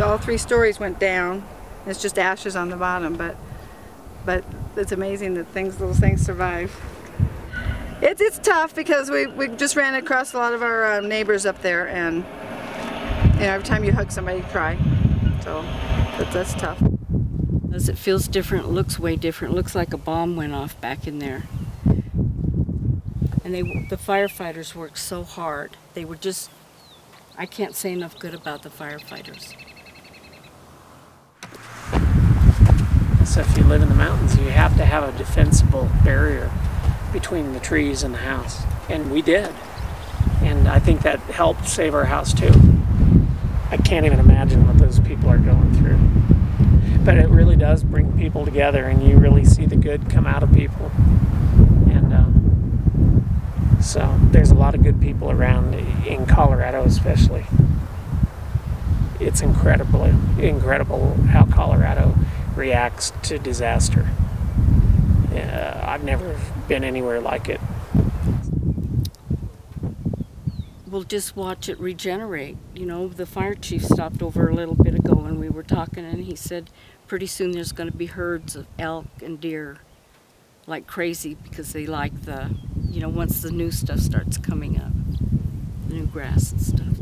all three stories went down. It's just ashes on the bottom, but but it's amazing that things, little things survive. It's it's tough because we we just ran across a lot of our um, neighbors up there, and you know every time you hug somebody, you cry. So that's that's tough. As it feels different, looks way different. Looks like a bomb went off back in there. And they, the firefighters worked so hard. They were just, I can't say enough good about the firefighters. If you live in the mountains, you have to have a defensible barrier between the trees and the house. And we did. And I think that helped save our house too. I can't even imagine what those people are going through. But it really does bring people together and you really see the good come out of people. And um, so there's a lot of good people around in Colorado, especially. It's incredible, incredible how Colorado reacts to disaster. Uh, I've never been anywhere like it. We'll just watch it regenerate. You know, the fire chief stopped over a little bit ago and we were talking and he said pretty soon there's going to be herds of elk and deer like crazy because they like the, you know, once the new stuff starts coming up, the new grass and stuff.